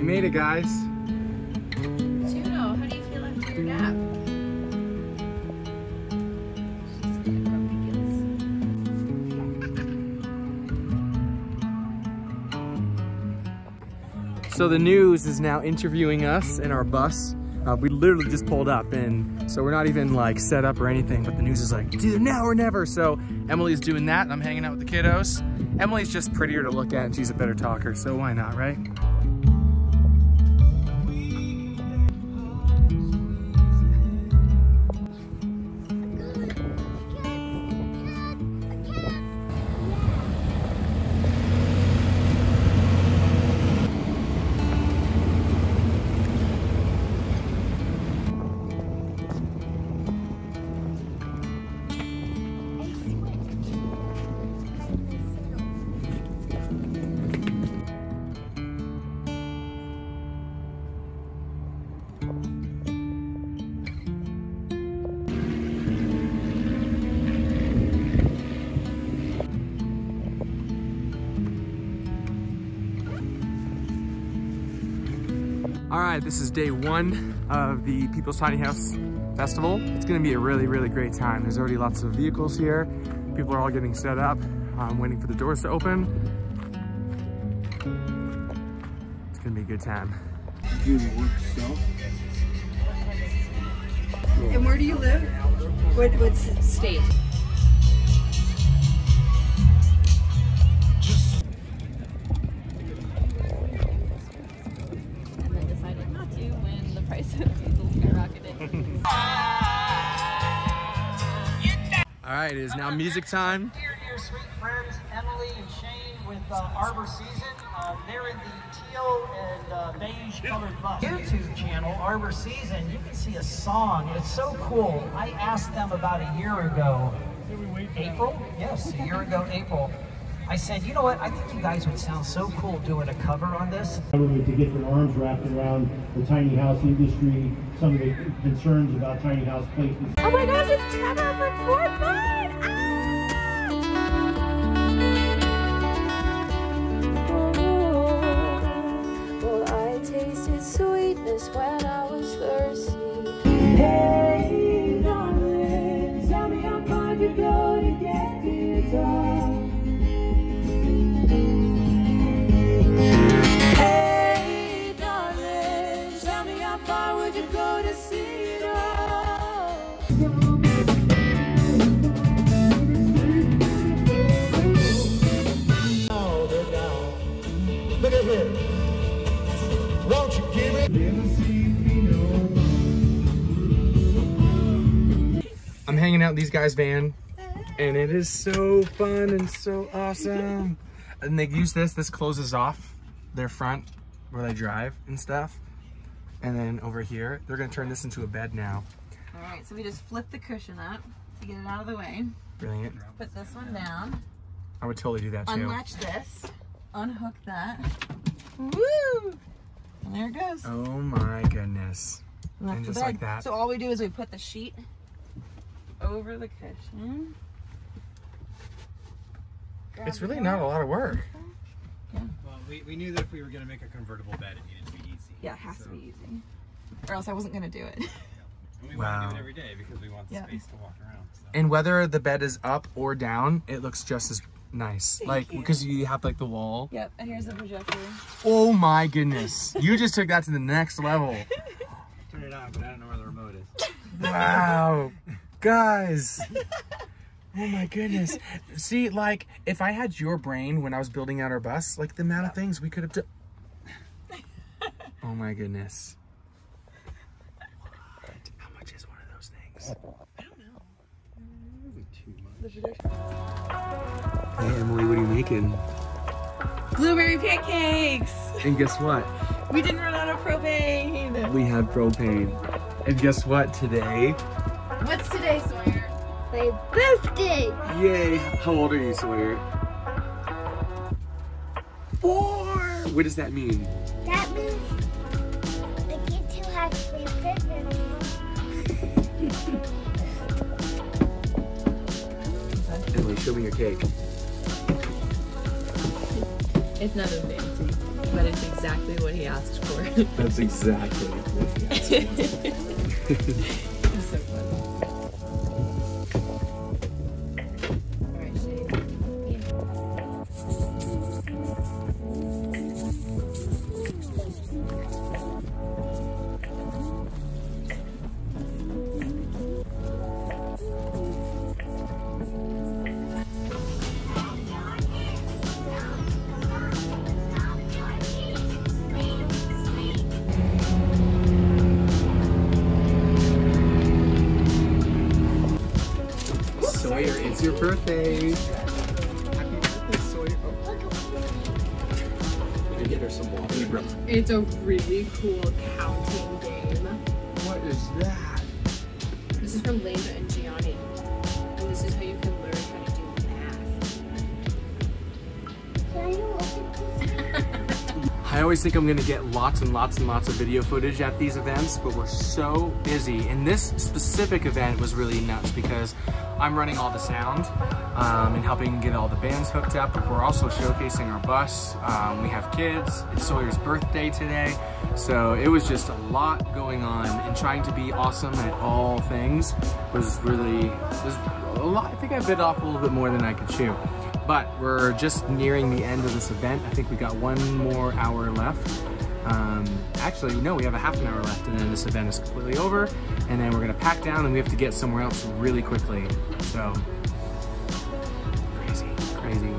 made it, guys. Juno, how do you feel after your nap? She's got grumpy gills. So the news is now interviewing us in our bus. Uh, we literally just pulled up and so we're not even like set up or anything, but the news is like, dude, now or never. So Emily's doing that and I'm hanging out with the kiddos. Emily's just prettier to look at and she's a better talker, so why not, right? All right, this is day one of the People's Tiny House Festival. It's gonna be a really, really great time. There's already lots of vehicles here. People are all getting set up. I'm waiting for the doors to open. It's gonna be a good time. And where do you live? What, what state? Right, it is now music time. Here, dear sweet friends, Emily and Shane with uh, Arbour Season. Uh, they're in the teal and uh, beige colored bus. YouTube channel, Arbour Season, you can see a song. It's so cool. I asked them about a year ago. April? Yes, a year ago, April. I said, you know what? I think you guys would sound so cool doing a cover on this. government to get their arms wrapped around the tiny house industry, some of the concerns about tiny house placements. oh my gosh, it's Trevor from Fort Fun! Well, I tasted sweetness when I was thirsty. Hey, down. Look at here. Won't you give it? I'm hanging out in these guys' van, and it is so fun and so awesome. And they use this, this closes off their front where they drive and stuff. And then over here, they're gonna turn this into a bed now. All right, so we just flip the cushion up to get it out of the way. Brilliant. Put this one down. I would totally do that too. Unlatch this. Unhook that. Woo! And there it goes. Oh my goodness. And that's and the just bed. like that. So all we do is we put the sheet over the cushion. Grab It's really not a lot of work. Yeah. Well, we, we knew that if we were going to make a convertible bed, it needed to be easy. Yeah, it has So- to be easy. Or else I wasn't gonna do it. And we want to Wow. do it every day because we want the Yeah. space to walk around. So. And whether the bed is up or down, it looks just as nice. like, because you have like the wall. yep, and here's the projector. Oh my goodness. you just took that to the next level. Turn it on, but I don't know where the remote is. Wow. Guys. Oh my goodness. See, like, if I had your brain when I was building out our bus, like the amount of things we could have done. Oh my goodness. What? How much is one of those things? Hey Emily, what are you making? Blueberry pancakes! And guess what? We didn't run out of propane! We have propane. And guess what today? What's today, Sawyer? My birthday! Yay! How old are you, Sawyer? Four! What does that mean? That means I get to have three presents. Emily, show me your cake. It's nothing fancy. but it's exactly what he asked for. That's exactly what he asked It's birthday. Happy birthday, Sawyer. Oh. Maybe get her some water. It's a really cool counting game. What is that? This is from Lena and Gianni. And this is how you can learn how to do math. I always think I'm gonna get lots and lots and lots of video footage at these events, but we're so busy. And this specific event was really nuts because I'm running all the sound um, and helping get all the bands hooked up, but we're also showcasing our bus. Um, we have kids, it's Sawyer's birthday today. So it was just a lot going on and trying to be awesome at all things was really, was a lot, I think I bit off a little bit more than I could chew. But we're just nearing the end of this event. I think we got one more hour left. Um, actually, no, we have a half an hour left and then this event is completely over. And then we're gonna pack down and we have to get somewhere else really quickly. So, crazy, crazy.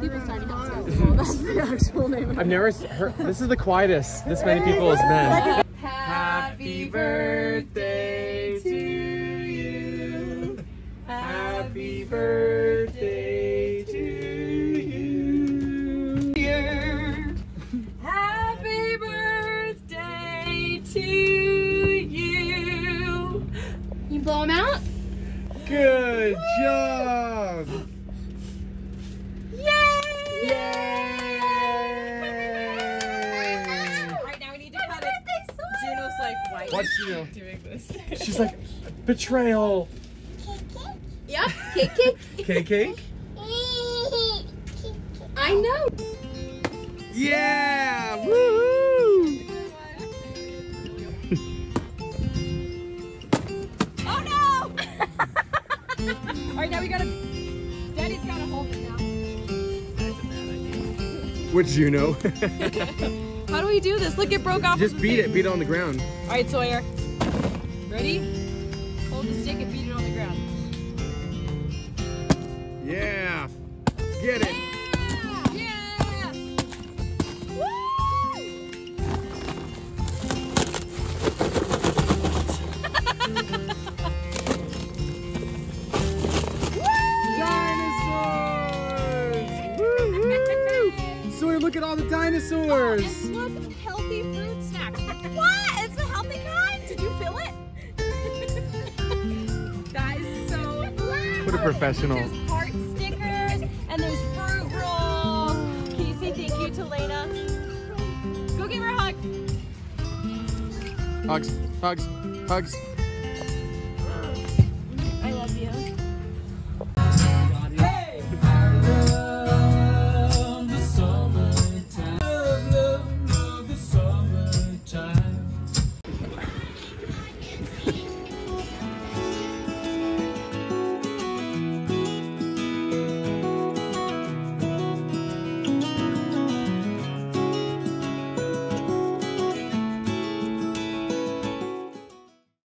People starting out That's the actual name. I've never heard, this is the quietest this many people has been. Happy birthday why Watch Juno. doing this? She's like, betrayal. Yep. Cake, cake. Cake cake? I know. Yeah! Woohoo! Oh no! Alright, now we gotta. Daddy's gotta hold it now. Which you know? How do we do this? Look, it broke off. Just beat it, beat it on the ground. Alright, Sawyer. Ready? Look at all the dinosaurs! Oh, and look, healthy fruit snacks. What? It's a healthy kind. Did you feel it? that is so cool. What a professional. There's heart stickers and there's fruit rolls. Can you say thank you to Lena? Go give her a hug. Hugs, hugs, hugs. I love you.